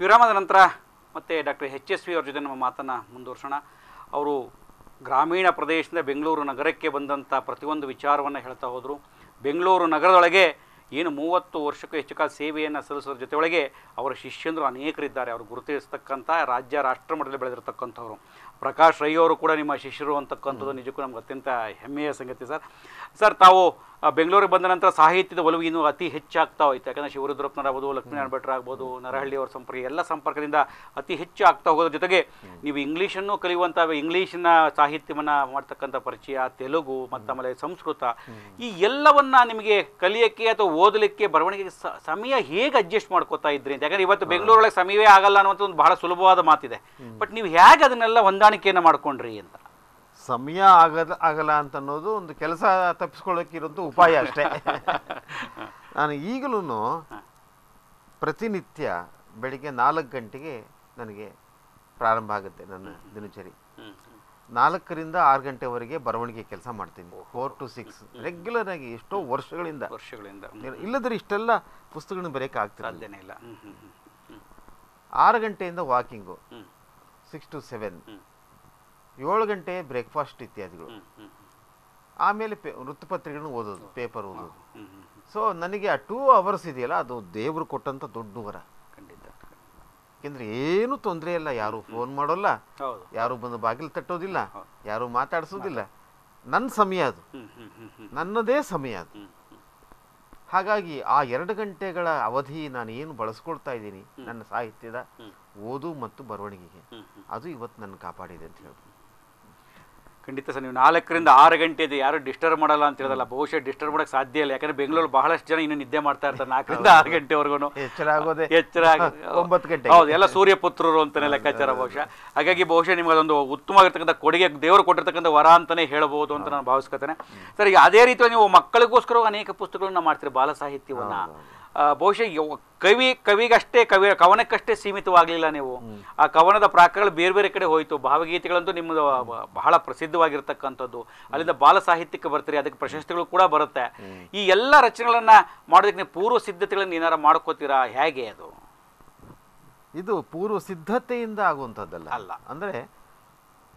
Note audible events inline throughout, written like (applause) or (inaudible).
ವಿರಾಮದ ನಂತರ ಮತ್ತೆ ಡಾಕ್ಟರ್ ಎಚ್ ಎಸ್ ವಿ ಅವ್ರ ಜೊತೆ ನಮ್ಮ ಮಾತನ್ನು ಮುಂದುವರ್ಸೋಣ. ಅವರು ಗ್ರಾಮೀಣ ಪ್ರದೇಶದಿಂದ ಬೆಂಗಳೂರು ನಗರಕ್ಕೆ ಬಂದಂಥ ಪ್ರತಿಯೊಂದು ವಿಚಾರವನ್ನು ಹೇಳ್ತಾ ಹೋದರು. ಬೆಂಗಳೂರು ನಗರದೊಳಗೆ ಏನು ಮೂವತ್ತು ವರ್ಷಕ್ಕೂ ಹೆಚ್ಚು ಕಾಲ ಸೇವೆಯನ್ನು ಸಲ್ಲಿಸೋದ್ರ ಜೊತೆಯೊಳಗೆ ಅವರ ಶಿಷ್ಯಂದರು ಅನೇಕರಿದ್ದಾರೆ. ಅವರು ಗುರುತಿಸ್ತಕ್ಕಂಥ ರಾಜ್ಯ ರಾಷ್ಟ್ರ ಮಟ್ಟದಲ್ಲಿ ಬೆಳೆದಿರ್ತಕ್ಕಂಥವ್ರು. ಪ್ರಕಾಶ್ ರೈ ಅವರು ಕೂಡ ನಿಮ್ಮ ಶಿಷ್ಯರು ಅಂತಕ್ಕಂಥದ್ದು ನಿಜಕ್ಕೂ ನಮ್ಗೆ ಅತ್ಯಂತ ಹೆಮ್ಮೆಯ ಸಂಗತಿ ಸರ್. ಸರ್ ತಾವು ಬೆಂಗಳೂರಿಗೆ ಬಂದ ನಂತರ ಸಾಹಿತ್ಯದ ಒಲವು ಇನ್ನೂ ಅತಿ ಹೆಚ್ಚಾಗ್ತಾ ಹೋಯ್ತು. ಯಾಕಂದರೆ ಶಿವರುದ್ರಪ್ಪನರಾಗ್ಬೋದು ಲಕ್ಷ್ಮೀನಾರಾಯಣ ಭಟ್ರು ಆಗ್ಬೋದು ನರಹಳ್ಳಿ ಅವರ ಸಂಪರ್ಕ ಎಲ್ಲ ಸಂಪರ್ಕದಿಂದ ಅತಿ ಹೆಚ್ಚು ಆಗ್ತಾ ಹೋಗೋದ್ರ ಜೊತೆಗೆ ನೀವು ಇಂಗ್ಲೀಷನ್ನು ಕಲಿಯುವಂಥ ಇಂಗ್ಲೀಷಿನ ಸಾಹಿತ್ಯವನ್ನು ಮಾಡ್ತಕ್ಕಂಥ ಪರಿಚಯ ತೆಲುಗು ಮತ್ತು ಆಮೇಲೆ ಸಂಸ್ಕೃತ ಈ ಎಲ್ಲವನ್ನ ನಿಮಗೆ ಕಲಿಯೋಕ್ಕೆ ಅಥವಾ ಓದಲಿಕ್ಕೆ ಬರವಣಿಗೆಗೆ ಸಮಯ ಹೇಗೆ ಅಡ್ಜಸ್ಟ್ ಮಾಡ್ಕೋತಾ ಇದ್ರಿ ಅಂತ. ಯಾಕಂದ್ರೆ ಇವತ್ತು ಬೆಂಗಳೂರೊಳಗೆ ಸಮಯವೇ ಆಗಲ್ಲ ಅನ್ನುವಂಥ ಒಂದು ಬಹಳ ಸುಲಭವಾದ ಮಾತಿದೆ. ಬಟ್ ನೀವು ಹೇಗೆ ಅದನ್ನೆಲ್ಲ ಹೊಂದಾಣಿಕೆಯನ್ನು ಮಾಡಿಕೊಂಡ್ರಿ ಅಂತ. ಸಮಯ ಆಗದ ಆಗಲ್ಲ ಅಂತ ಅನ್ನೋದು ಒಂದು ಕೆಲಸ ತಪ್ಪಿಸ್ಕೊಳ್ಳೋಕ್ಕಿರೋದು ಉಪಾಯ ಅಷ್ಟೇ. (laughs) ನಾನು ಈಗಲೂ ಪ್ರತಿನಿತ್ಯ ಬೆಳಿಗ್ಗೆ ನಾಲ್ಕು ಗಂಟೆಗೆ ನನಗೆ ಪ್ರಾರಂಭ ಆಗುತ್ತೆ ನನ್ನ ದಿನಚರಿ. ನಾಲ್ಕರಿಂದ ಆರು ಗಂಟೆವರೆಗೆ ಬರವಣಿಗೆ ಕೆಲಸ ಮಾಡ್ತೀನಿ. ಫೋರ್ ಟು ಸಿಕ್ಸ್ ರೆಗ್ಯುಲರ್ ಆಗಿ ಎಷ್ಟೋ ವರ್ಷಗಳಿಂದ. ವರ್ಷಗಳಿಂದ. ಇಲ್ಲದ್ರೆ ಇಷ್ಟೆಲ್ಲ ಪುಸ್ತಕಗಳನ್ನ ಬರೆಯಕ್ಕೆ ಆಗ್ತಿಲ್ಲ ಇಲ್ಲ. ಆರು ಗಂಟೆಯಿಂದ ವಾಕಿಂಗು. Six to seven. ಏಳು ಗಂಟೆ ಬ್ರೇಕ್ಫಾಸ್ಟ್ ಇತ್ಯಾದಿಗಳು. ಆಮೇಲೆ ಪೇ ವೃತ್ತಪತ್ರಿಕೆಗಳನ್ನ ಓದೋದು ಪೇಪರ್ ಓದೋದು. ಸೊ ನನಗೆ ಆ ಟೂ ಅವರ್ಸ್ ಇದೆಯಲ್ಲ ಅದು ದೇವರು ಕೊಟ್ಟಂಥ ದೊಡ್ಡ ವರ. ಖಂಡಿತ ಯಾಕೆಂದರೆ ಏನು ತೊಂದರೆ ಇಲ್ಲ ಯಾರು ಫೋನ್ ಮಾಡೋಲ್ಲ ಯಾರು ಬಂದು ಬಾಗಿಲು ತಟ್ಟೋದಿಲ್ಲ. ಯಾರು ಮಾತಾಡಿಸೋದಿಲ್ಲ. ನನ್ನ ಸಮಯ ಅದು. ನನ್ನದೇ ಸಮಯ ಅದು. ಹಾಗಾಗಿ ಆ ಎರಡು ಗಂಟೆಗಳ ಅವಧಿ ನಾನು ಏನು ಬಳಸ್ಕೊಳ್ತಾ ಇದ್ದೀನಿ ನನ್ನ ಸಾಹಿತ್ಯದ ಓದು ಮತ್ತು ಬರವಣಿಗೆಗೆ. ಅದು ಇವತ್ತು ನನ್ನ ಕಾಪಾಡಿದೆ ಅಂತ ಹೇಳ್ಬೋದು. ಖಂಡಿತ ಸರ್ ನೀವು ನಾಲ್ಕರಿಂದ ಆರು ಗಂಟೆ ಇದೆ ಯಾರು ಡಿಸ್ಟರ್ಬ್ ಮಾಡಲ್ಲ ಅಂತ ಹೇಳಿದಲ್ಲ ಬಹುಶಃ ಡಿಸ್ಟರ್ಬ್ ಮಾಡಕ್ಕೆ ಸಾಧ್ಯ ಇಲ್ಲ. ಯಾಕಂದ್ರೆ ಬೆಂಗಳೂರು ಬಹಳಷ್ಟು ಜನ ಇನ್ನು ನಿದ್ದೆ ಮಾಡ್ತಾ ಇರ್ತಾರೆ ನಾಲ್ಕರಿಂದ ಆರು ಗಂಟೆವರೆಗೂ ಎಚ್ಚರ ಆಗೋದೇ ಎಚ್ಚರ ಆಗಿ- ಒಂಬತ್ತು ಗಂಟೆ ಹೌದು ಎಲ್ಲ ಸೂರ್ಯಪುತ್ರರು ಅಂತಾನೆ ಲೆಕ್ಕಾಚಾರ ಬಹುಶಃ. ಹಾಗಾಗಿ ಬಹುಶಃ ನಿಮಗೆ ಅದೊಂದು ಉತ್ತಮವಾಗಿರ್ತಕ್ಕಂಥ ಕೊಡುಗೆ ದೇವರು ಕೊಟ್ಟಿರ್ತಕ್ಕಂಥ ವರ ಅಂತಾನೆ ಹೇಳ್ಬೋದು ಅಂತ ನಾನು ಭಾವಿಸ್ಕೊತೇನೆ ಸರ್ ಈಗ ಅದೇ ರೀತಿಯಾಗಿ ನೀವು ಮಕ್ಕಳಿಗೋಸ್ಕರ ಅನೇಕ ಪುಸ್ತಕಗಳನ್ನ ಮಾಡ್ತೀರಿ ಬಾಲ ಸಾಹಿತ್ಯವನ್ನ. ಬಹುಶಃ ಕವಿ ಕವಿಗಷ್ಟೇ ಕವಿ ಕವನಕ್ಕಷ್ಟೇ ಸೀಮಿತವಾಗಲಿಲ್ಲ ನೀವು. ಆ ಕವನದ ಪ್ರಾಕಗಳು ಬೇರೆ ಬೇರೆ ಕಡೆ ಹೋಯಿತು. ಭಾವಗೀತೆಗಳಂತೂ ನಿಮ್ಮದು ಬಹಳ ಪ್ರಸಿದ್ಧವಾಗಿರ್ತಕ್ಕಂಥದ್ದು. ಅಲ್ಲಿಂದ ಬಾಲ ಸಾಹಿತ್ಯಕ್ಕೆ ಬರ್ತೀರಿ ಅದಕ್ಕೆ ಪ್ರಶಸ್ತಿಗಳು ಕೂಡ ಬರುತ್ತೆ. ಈ ಎಲ್ಲ ರಚನೆಗಳನ್ನು ಮಾಡೋದಕ್ಕೆ ನೀವು ಪೂರ್ವ ಸಿದ್ಧತೆಗಳನ್ನು ಏನಾರ ಮಾಡ್ಕೋತೀರಾ? ಹೇಗೆ ಅದು? ಇದು ಪೂರ್ವ ಸಿದ್ಧತೆಯಿಂದ ಆಗುವಂಥದ್ದಲ್ಲ. ಅಲ್ಲ. ಅಂದರೆ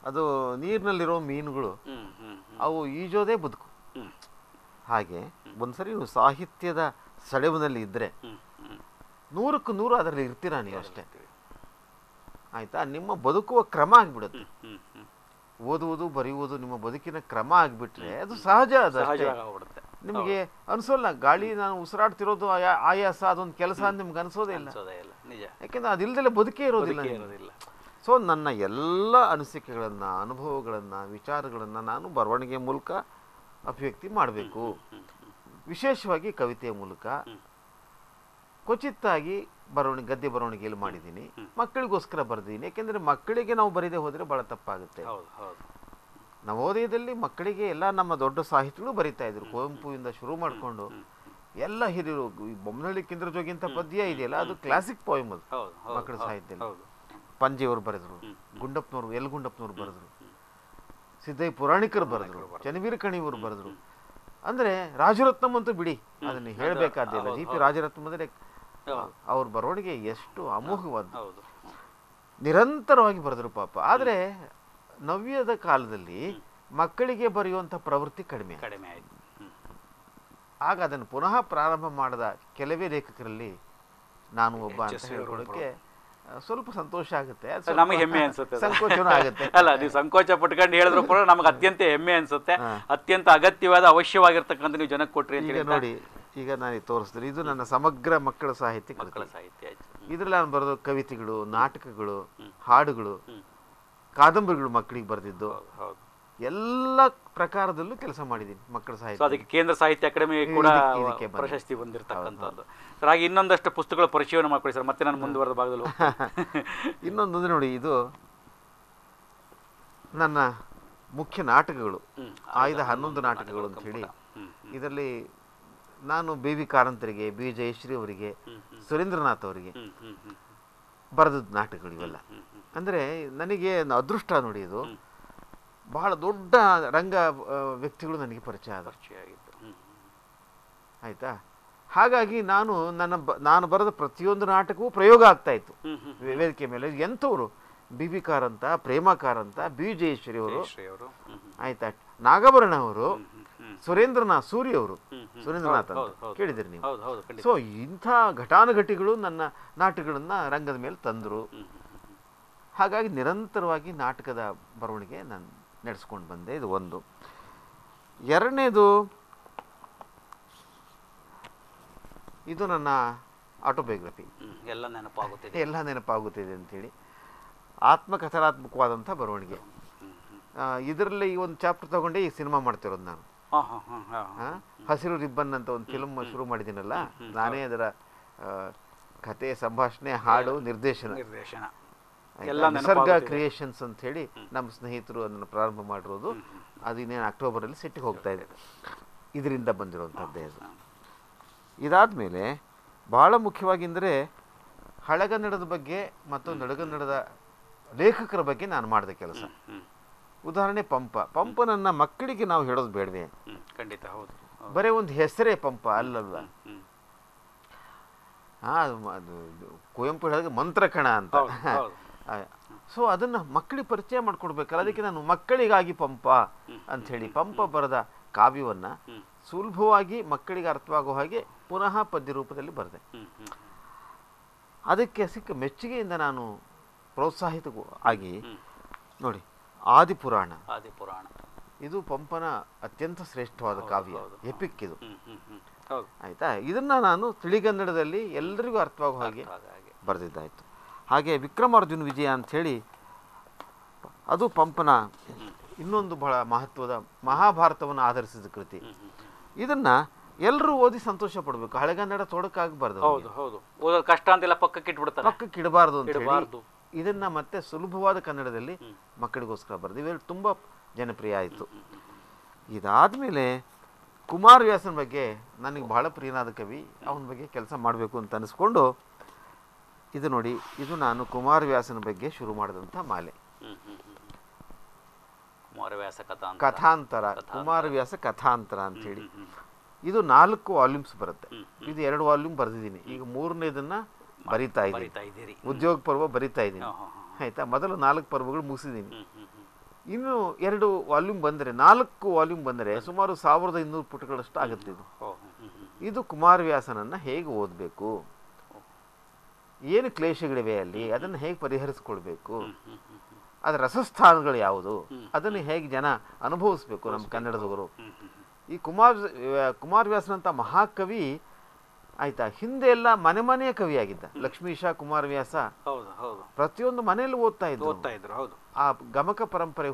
ಅದು ನೀರಿನಲ್ಲಿರೋ ಮೀನುಗಳು ಅವು ಈಜೋದೇ ಬದುಕು. ಹಾಗೆ ಒಂದ್ಸರಿ ಸಾಹಿತ್ಯದ ಸೆಳೆವಿನಲ್ಲಿ ಇದ್ದರೆ ನೂರಕ್ಕೆ ನೂರು ಅದರಲ್ಲಿ ಇರ್ತೀರಾ ನೀವು ಅಷ್ಟೇ? ಆಯ್ತಾ? ನಿಮ್ಮ ಬದುಕುವ ಕ್ರಮ ಆಗಿಬಿಡುತ್ತೆ. ಓದುವುದು ಬರೆಯುವುದು ನಿಮ್ಮ ಬದುಕಿನ ಕ್ರಮ ಆಗಿಬಿಟ್ರೆ ಅದು ಸಹಜ ಅದು ನಿಮಗೆ ಅನ್ಸೋಲ್ಲ ಗಾಳಿ ನಾನು ಉಸಿರಾಡ್ತಿರೋದು ಆಯಾ ಆಯಾಸ ಅದೊಂದು ಕೆಲಸ ಅಂತ ನಿಮ್ಗೆ ಅನ್ಸೋದೇ ಇಲ್ಲ. ನಿಜ. ಯಾಕೆಂದ್ರೆ ಇರೋದಿಲ್ಲ ಬದುಕೇ ಇರೋದಿಲ್ಲ. ಸೊ ನನ್ನ ಎಲ್ಲ ಅನಿಸಿಕೆಗಳನ್ನು ಅನುಭವಗಳನ್ನು ವಿಚಾರಗಳನ್ನು ನಾನು ಬರವಣಿಗೆ ಮೂಲಕ ಅಭಿವ್ಯಕ್ತಿ ಮಾಡಬೇಕು. ವಿಶೇಷವಾಗಿ ಕವಿತೆಯ ಮೂಲಕ ಕ್ವಚಿತ್ತಾಗಿ ಬರವಣಿಗೆ ಗದ್ಯ ಬರವಣಿಗೆಯಲ್ಲಿ ಮಾಡಿದ್ದೀನಿ. ಮಕ್ಕಳಿಗೋಸ್ಕರ ಬರೆದಿದ್ದೀನಿ. ಯಾಕೆಂದರೆ ಮಕ್ಕಳಿಗೆ ನಾವು ಬರೀದೆ ಹೋದರೆ ಭಾಳ ತಪ್ಪಾಗುತ್ತೆ. ನವೋದಯದಲ್ಲಿ ಮಕ್ಕಳಿಗೆ ಎಲ್ಲ ನಮ್ಮ ದೊಡ್ಡ ಸಾಹಿತಿಗಳು ಬರಿತಾ ಇದ್ರು. ಕುವೆಂಪುವಿಂದ ಶುರು ಮಾಡಿಕೊಂಡು ಎಲ್ಲ ಹಿರಿಯರು ಈ ಬೊಮ್ಮನಹಳ್ಳಿ ಕೇಂದ್ರಜೋಗಿಂತ ಪದ್ಯ ಇದೆಯಲ್ಲ ಅದು ಕ್ಲಾಸಿಕ್ ಪೋಯಮ್ ಅದು ಮಕ್ಕಳ ಸಾಹಿತ್ಯದಲ್ಲಿ. ಪಂಜೆಯವರು ಬರೆದ್ರು ಗುಂಡಪ್ಪನವರು ಎಲ್ ಗುಂಡಪ್ಪನವರು ಬರೆದ್ರು ಸಿದ್ದಯ್ಯ ಪುರಾಣಿಕರು ಬರೆದ್ರು ಚನ್ನವೀರ ಕಣಿಯವರು ಬರೆದ್ರು ಅಂದ್ರೆ ರಾಜರತ್ನಂ ಅಂತೂ ಬಿಡಿ. ಅದನ್ನ ಹೇಳಬೇಕಾದಿಲ್ಲ ಜಿ ಪಿ ರಾಜರತ್ನಂ ಅಂದ್ರೆ ಅವ್ರ ಬರವಣಿಗೆ ಎಷ್ಟು ಅಮೋಘವಾದದ್ದು ನಿರಂತರವಾಗಿ ಬರೆದ್ರು ಪಾಪ. ಆದ್ರೆ ನವ್ಯದ ಕಾಲದಲ್ಲಿ ಮಕ್ಕಳಿಗೆ ಬರೆಯುವಂಥ ಪ್ರವೃತ್ತಿ ಕಡಿಮೆ. ಕಡಿಮೆ ಆಯ್ತು. ಆಗ ಅದನ್ನು ಪುನಃ ಪ್ರಾರಂಭ ಮಾಡಿದ ಕೆಲವೇ ಲೇಖಕರಲ್ಲಿ ನಾನು ಒಬ್ಬ ಅಂತ ಹೇಳ್ಕೊಳ್ಳೋಕ್ಕೆ ಸ್ವಲ್ಪ ಸಂತೋಷ ಆಗುತ್ತೆ. ನಮಗೆ ಹೆಮ್ಮೆ ಅನ್ಸುತ್ತೆ. ಸಂಕೋಚನೂ ಆಗುತ್ತೆ. (laughs) ಅಲ್ಲ ನೀವು ಸಂಕೋಚ ಪಟ್ಕೊಂಡು ಹೇಳಿದ್ರು ಕೂಡ ನಮಗೆ ಅತ್ಯಂತ ಹೆಮ್ಮೆ ಅನ್ಸುತ್ತೆ. ಅತ್ಯಂತ ಅಗತ್ಯವಾದ ಅವಶ್ಯವಾಗಿರ್ತಕ್ಕಂಥ ನೀವು ಜನಕ್ಕೆ ಕೊಟ್ರಿ ಅಂತ ಹೇಳಿ ನೋಡಿ ಈಗ ನಾನು ತೋರಿಸಿದ್ರೆ ಇದು ನನ್ನ ಸಮಗ್ರ ಮಕ್ಕಳ ಸಾಹಿತ್ಯ ಮಕ್ಕಳ ಸಾಹಿತ್ಯ ಇದ್ರಲ್ಲಿ ನಾನು ಬರೆದು ಕವಿತೆಗಳು ನಾಟಕಗಳು ಹಾಡುಗಳು ಕಾದಂಬರಿಗಳು ಮಕ್ಕಳಿಗೆ ಬರೆದಿದ್ದು. ಎಲ್ಲ ಪ್ರಕಾರದಲ್ಲೂ ಕೆಲಸ ಮಾಡಿದ್ದೀನಿ ಮಕ್ಕಳ ಸಾಹಿತ್ಯ ಅದಕ್ಕೆ ಕೇಂದ್ರ ಸಾಹಿತ್ಯ ಅಕಾಡೆಮಿ ಕೂಡ. ಪ್ರಶಸ್ತಿ ಬಂದಿರತಕ್ಕಂಥದ್ದು. ಸರ್ ಹಾಗೆ ಇನ್ನೊಂದಷ್ಟು ಪುಸ್ತಕಗಳ ಪರಿಚಯವನ್ನು ಮಾಡ್ಕೊಳ್ಳಿ ಸರ್. ಮತ್ತೆ ನಾನು ಮುಂದುವರೆದ ಭಾಗದಲ್ಲಿ. (laughs) ಇನ್ನೊಂದು ನೋಡಿ ಇದು ನನ್ನ ಮುಖ್ಯ ನಾಟಕಗಳು. ಆಯ್ದ ಹನ್ನೊಂದು ನಾಟಕಗಳು ಅಂತ ಹೇಳಿ. ಇದರಲ್ಲಿ ನಾನು ಬಿ ವಿ ಕಾರಂತರಿಗೆ ಬಿ ಜಯಶ್ರೀ ಅವರಿಗೆ ಸುರೇಂದ್ರನಾಥ್ ಅವರಿಗೆ ಬರೆದದ್ದು ನಾಟಕಗಳು ಇವೆಲ್ಲ ಅಂದರೆ ನನಗೆ ಅದೃಷ್ಟ ನೋಡಿ ಇದು. ಬಹಳ ದೊಡ್ಡ ರಂಗ ವ್ಯಕ್ತಿಗಳು ನನಗೆ ಪರಿಚಯ ಆದ ಪರಿಚಯ ಆಗಿತ್ತು ಆಯಿತಾ? ಹಾಗಾಗಿ ನಾನು ನನ್ನ ಬ ನಾನು ಬರೆದ ಪ್ರತಿಯೊಂದು ನಾಟಕವೂ ಪ್ರಯೋಗ ಆಗ್ತಾ ಇತ್ತು. ಹ್ಮ್ ಹ್ಮ್ ವೇ- ವೇದಿಕೆ ಮೇಲೆ. ಎಂಥವರು? ಬಿ ಬಿ ಕಾರಂತ ಪ್ರೇಮ ಅಂತ ಬಿ ಜಯೇಶ್ವರಿ ಅವರು. ಆಯ್ತಾ? ನಾಗಭರಣ ಅವರು ಸುರೇಂದ್ರನಾಥ್ ಸೂರಿ ಅವರು. ಸುರೇಂದ್ರನಾಥ್ ಅಂತ. ಕೇಳಿದಿರಿ ನೀವು? ಸೊ ಇಂಥ ಘಟಾನುಘಟಿಗಳು ನನ್ನ ನಾಟಕಗಳನ್ನು ರಂಗದ ಮೇಲೆ ತಂದರು. ಹಾಗಾಗಿ ನಿರಂತರವಾಗಿ ನಾಟಕದ ಬರವಣಿಗೆ ನಾನು ನಡೆಸ್ಕೊಂಡು ಬಂದೆ. ಇದು ಒಂದು. ಎರಡನೇದು ಇದು ನನ್ನ ಆಟೋಬಯೋಗ್ರಫಿ. ಎಲ್ಲ ನೆನಪಾಗುತ್ತಿದೆ. ಎಲ್ಲ ನೆನಪಾಗುತ್ತಿದೆ ಅಂಥೇಳಿ ಆತ್ಮಕಥನಾತ್ಮಕವಾದಂಥ ಬರವಣಿಗೆ. ಇದರಲ್ಲಿ ಈ ಒಂದು ಚಾಪ್ಟರ್ ತಗೊಂಡೆ ಈ ಸಿನಿಮಾ ಮಾಡ್ತಿರೋದು ನಾನು. ಹಸಿರು ರಿಬ್ಬನ್ ಅಂತ ಒಂದು ಫಿಲ್ಮ್ ಶುರು ಮಾಡಿದ್ದೀನಲ್ಲ ನಾನೇ ಅದರ ಕತೆ ಸಂಭಾಷಣೆ ಹಾಡು ನಿರ್ದೇಶನ. ನಿರ್ದೇಶನ? ಎಲ್ಲ ನಿಸರ್ಗ ಕ್ರಿಯೇಷನ್ಸ್ ಅಂತ ಹೇಳಿ ನಮ್ಮ ಸ್ನೇಹಿತರು ಅದನ್ನು ಪ್ರಾರಂಭ ಮಾಡಿರೋದು ಅದು ಇನ್ನೇನು ಅಕ್ಟೋಬರಲ್ಲಿ ಸಿಟ್ಟಿಗೆ ಹೋಗ್ತಾ ಇದೆ ಇದರಿಂದ ಬಂದಿರುವಂಥದ್ದೇ ಅದು ಇದಾದಮೇಲೆ ಭಾಳ ಮುಖ್ಯವಾಗಿ ಅಂದರೆ ಹಳಗನ್ನಡದ ಬಗ್ಗೆ ಮತ್ತು ನಡುಗನ್ನಡದ ಲೇಖಕರ ಬಗ್ಗೆ ನಾನು ಮಾಡಿದ ಕೆಲಸ ಉದಾಹರಣೆ ಪಂಪ ಪಂಪನನ್ನ ಮಕ್ಕಳಿಗೆ ನಾವು ಹೇಳೋದು ಬೇಡವೆ ಖಂಡಿತ ಹೌದು ಬರೇ ಒಂದು ಹೆಸರೇ ಪಂಪ ಅಲ್ಲಲ್ಲ ಹಾಂ ಅದು ಕುವೆಂಪು ಹೇಳಿದ ಮಂತ್ರಕಣ ಅಂತ. ಸೊ ಅದನ್ನ ಮಕ್ಕಳಿಗೆ ಪರಿಚಯ ಮಾಡ್ಕೊಡ್ಬೇಕಲ್ಲ. ಅದಕ್ಕೆ ನಾನು ಮಕ್ಕಳಿಗಾಗಿ ಪಂಪ ಅಂತ ಹೇಳಿ ಪಂಪ ಬರೆದ ಕಾವ್ಯವನ್ನ ಸುಲಭವಾಗಿ ಮಕ್ಕಳಿಗೆ ಅರ್ಥವಾಗುವ ಹಾಗೆ ಪುನಃ ಪದ್ಯ ರೂಪದಲ್ಲಿ ಬರೆದೆ. ಅದಕ್ಕೆ ಸಿಕ್ಕ ಮೆಚ್ಚುಗೆಯಿಂದ ನಾನು ಪ್ರೋತ್ಸಾಹಿತ ಆಗಿ ನೋಡಿ ಆದಿಪುರಾಣ. ಆದಿಪುರಾಣ. ಇದು ಪಂಪನ ಅತ್ಯಂತ ಶ್ರೇಷ್ಠವಾದ ಕಾವ್ಯ ಎಪಿಕ್ ಇದು. ಆಯ್ತಾ? ಇದನ್ನ ನಾನು ತಿಳಿಗನ್ನಡದಲ್ಲಿ ಎಲ್ಲರಿಗೂ ಅರ್ಥವಾಗುವ ಹಾಗೆ. ಬರೆದಿದ್ದಾಯಿತು. ಹಾಗೆ ವಿಕ್ರಮಾರ್ಜುನ ವಿಜಯ ಅಂಥೇಳಿ ಅದು ಪಂಪನ ಇನ್ನೊಂದು ಬಹಳ ಮಹತ್ವದ ಮಹಾಭಾರತವನ್ನು ಆಧರಿಸಿದ ಕೃತಿ. ಇದನ್ನ ಎಲ್ಲರೂ ಓದಿ ಸಂತೋಷ ಪಡಬೇಕು. ಹಳೆಗನ್ನಡ ತೊಡಕಾಗಬಾರ್ದು ಹೌದು ಹೌದು. ಓದೋದು ಕಷ್ಟ ಅಂತೆಲ್ಲ ಪಕ್ಕಕ್ಕೆ ಇಟ್ಬಿಡ್ತಾರೆ. ಪಕ್ಕಕ್ಕೆ ಇಡಬಾರ್ದು ಅಂತ ಹೇಳಿ ಇದನ್ನ ಮತ್ತೆ ಸುಲಭವಾದ ಕನ್ನಡದಲ್ಲಿ ಮಕ್ಕಳಿಗೋಸ್ಕರ ಬರೆದು. ಇವೆಲ್ಲ ತುಂಬ ಜನಪ್ರಿಯ ಆಯಿತು. ಇದಾದಮೇಲೆ ಕುಮಾರ ವ್ಯಾಸನ ಬಗ್ಗೆ ನನಗೆ ಬಹಳ ಪ್ರಿಯನಾದ ಕವಿ. ಅವನ ಬಗ್ಗೆ ಕೆಲಸ ಮಾಡಬೇಕು ಅಂತ ಅನಿಸ್ಕೊಂಡು ಇದು ನೋಡಿ ಇದು ನಾನು ಕುಮಾರ ವ್ಯಾಸನ ಬಗ್ಗೆ ಶುರು ಮಾಡಿದಂಥ ಮಾಲೆ. ಕುಮಾರವ್ಯಾಸ ಕಥಾ ಕಥಾಂತರ. ಕುಮಾರವ್ಯಾಸ ಕಥಾಂತರ. ಅಂಥೇಳಿ ಇದು ನಾಲ್ಕು ವಾಲ್ಯೂಮ್ಸ್ ಬರುತ್ತೆ. ಇದು ಎರಡು ವಾಲ್ಯೂಮ್ ಬರೆದಿದ್ದೀನಿ. ಈಗ ಮೂರನೇದನ್ನ ಬರಿತಾ ಇದ್ದೀನಿ. ಉದ್ಯೋಗ ಪರ್ವ ಬರಿತಾ ಇದ್ದೀನಿ. ಆಯ್ತಾ? ಮೊದಲು ನಾಲ್ಕು ಪರ್ವಗಳು ಮುಗಿಸಿದ್ದೀನಿ. ಇನ್ನು ಎರಡು ವಾಲ್ಯೂಮ್ ಬಂದರೆ ನಾಲ್ಕು ವಾಲ್ಯೂಮ್ ಬಂದರೆ ಸುಮಾರು ಸಾವಿರದ ಇನ್ನೂರು ಪುಟಗಳಷ್ಟು ಆಗುತ್ತೆ ಇದು. ಇದು ಕುಮಾರವ್ಯಾಸನನ್ನ ಹೇಗೆ ಓದಬೇಕು? ಏನು ಕ್ಲೇಶಗಳಿವೆ ಅಲ್ಲಿ ಅದನ್ನು ಹೇಗೆ ಪರಿಹರಿಸ್ಕೊಳ್ಬೇಕು? ಅದರ ರಸಸ್ಥಾನಗಳು ಯಾವುದು? ಅದನ್ನು ಹೇಗೆ ಜನ ಅನುಭವಿಸ್ಬೇಕು ನಮ್ಮ ಕನ್ನಡದವರು. ಈ ಕುಮಾರ್ ಕುಮಾರವ್ಯಾಸನಂತ ಮಹಾಕವಿ ಆಯ್ತಾ ಹಿಂದೆ ಎಲ್ಲ ಮನೆ ಮನೆಯ ಕವಿಯಾಗಿದ್ದ. ಲಕ್ಷ್ಮೀಶ ಕುಮಾರವ್ಯಾಸ. ಪ್ರತಿಯೊಂದು ಮನೆಯಲ್ಲೂ ಓದ್ತಾ ಇದ್ರು. ಓದ್ತಾ ಇದ್ರು ಹೌದು. ಆ ಗಮಕ ಪರಂಪರೆ